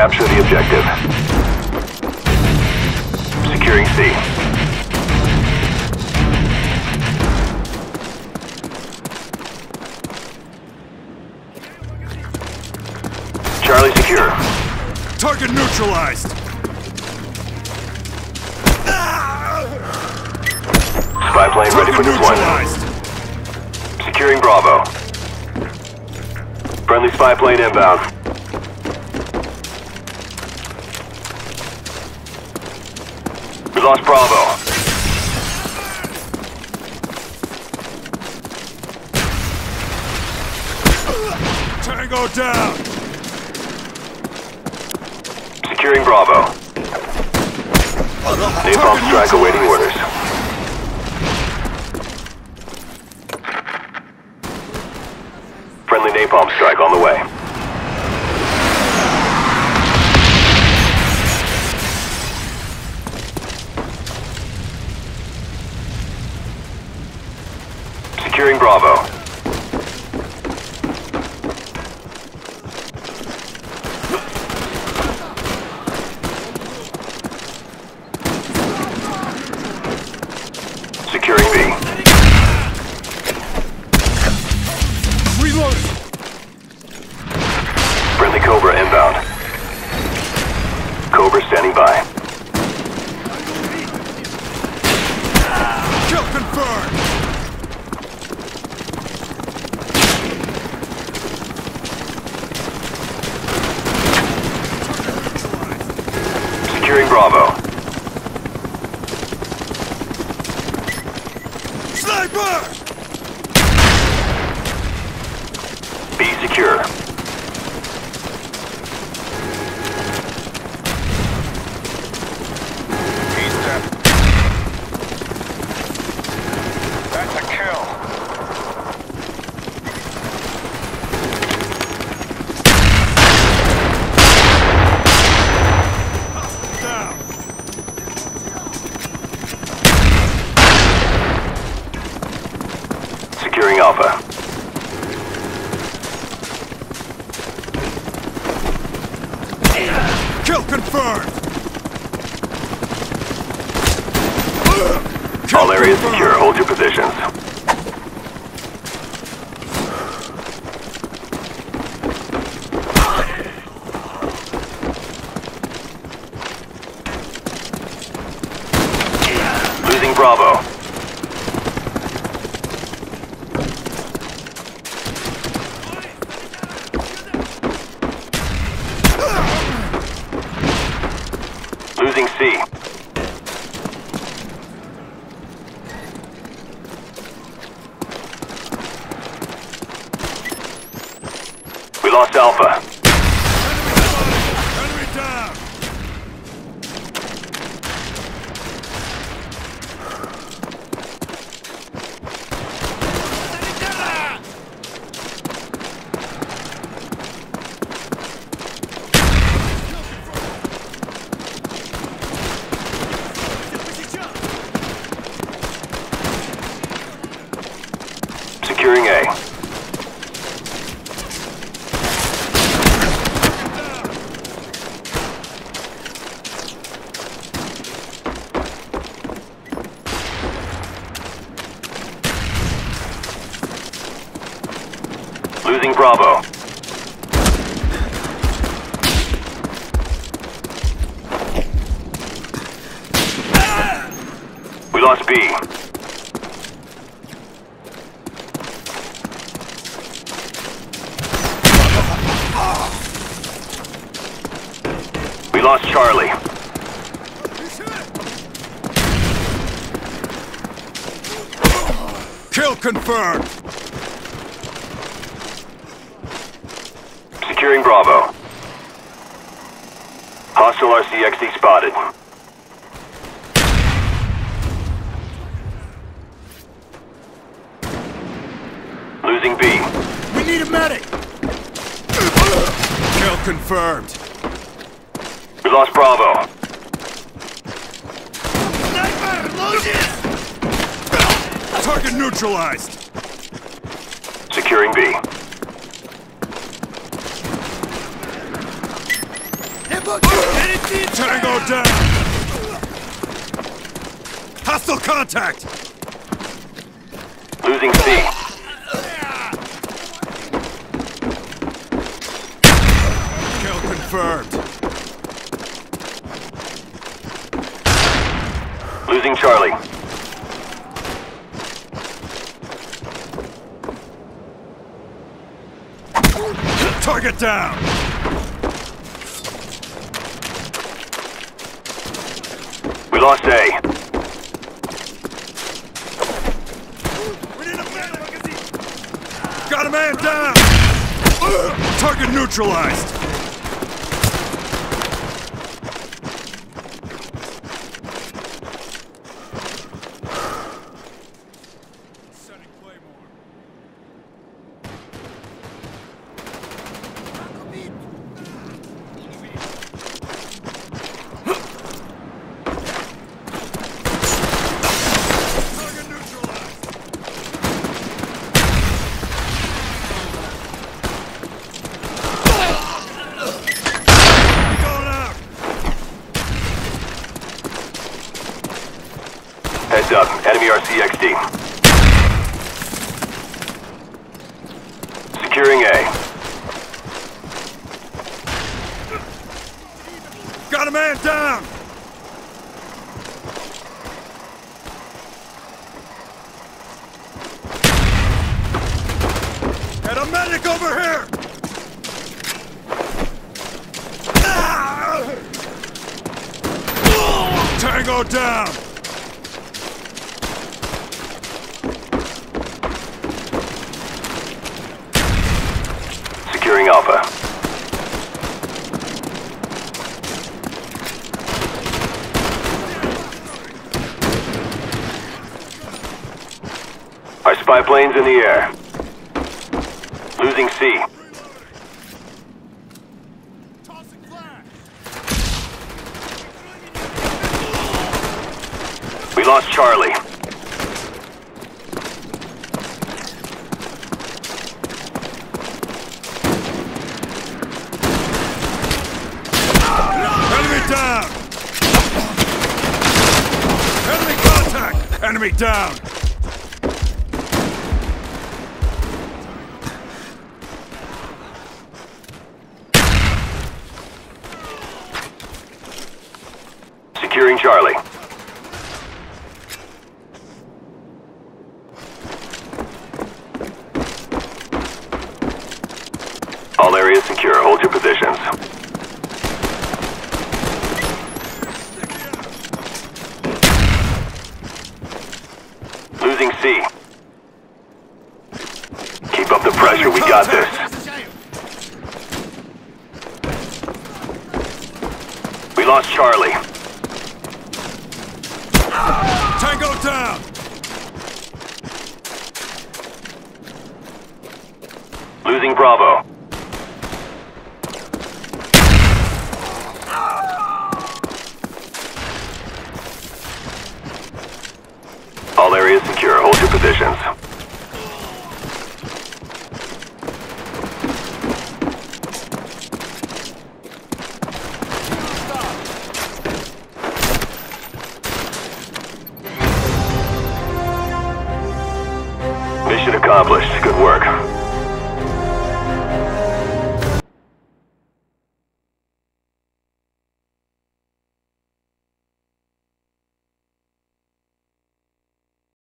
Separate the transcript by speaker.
Speaker 1: Capture the objective. Securing C. Charlie secure.
Speaker 2: Target neutralized!
Speaker 1: Spy plane ready
Speaker 2: Target
Speaker 1: for deployment. Securing Bravo. Friendly spy plane inbound. Lost Bravo.
Speaker 2: Tango down!
Speaker 1: Securing Bravo. Napalm strike awaiting orders. Friendly napalm strike on the way. Securing Bravo. Secure.
Speaker 3: He's dead. That's a kill.
Speaker 2: Down!
Speaker 1: Securing Alpha.
Speaker 2: Kill confirmed!
Speaker 1: All areas secure. Hold your positions. Losing Bravo. Losing C. We lost Alpha. Securing A. Losing Bravo. We lost B. We lost Charlie.
Speaker 2: Kill confirmed!
Speaker 1: Securing Bravo. Hostile RCXD spotted. Losing B.
Speaker 2: We need a medic! Kill confirmed!
Speaker 1: We lost Bravo.
Speaker 2: Sniper! Loaded! Target neutralized!
Speaker 1: Securing B.
Speaker 2: Tango down! Hostile contact!
Speaker 1: Losing C.
Speaker 2: Kill confirmed.
Speaker 1: Losing Charlie.
Speaker 2: Target down!
Speaker 1: Lost A.
Speaker 2: Got a man down! Target neutralized!
Speaker 1: Up. Enemy RCXD. Securing A.
Speaker 2: Got a man down! And a medic over here! Ah! Tango down!
Speaker 1: Securing Alpha. Our spy plane's in the air. Losing C. We lost Charlie.
Speaker 2: Enemy down! Enemy contact! Down!
Speaker 1: Securing Charlie. All areas secure. Hold your positions. Losing C. Keep up the pressure. We got this. We lost Charlie.
Speaker 2: Tango down!
Speaker 1: Losing Bravo. All areas secure. Hold your positions. Mission accomplished. Good work.